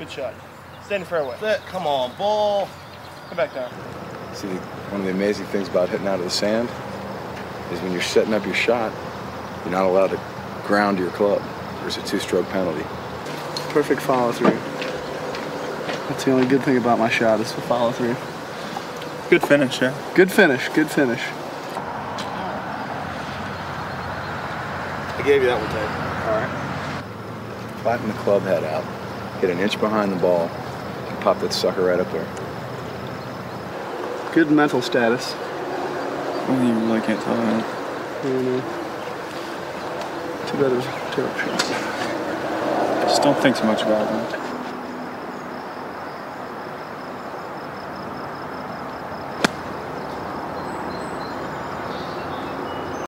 Good shot. Stay in the fairway. That, come on, ball. Come back down. See, one of the amazing things about hitting out of the sand is when you're setting up your shot, you're not allowed to ground your club. There's a two-stroke penalty. Perfect follow through. That's the only good thing about my shot is the follow through. Good finish, yeah. Good finish, good finish. I gave you that one, Ted. All right. Flatten the club head out, get an inch behind the ball, and pop that sucker right up there. Good mental status. Well, you really can't tell that. You know. Too bad it was a terrible shot. Just don't think so much about it. Man.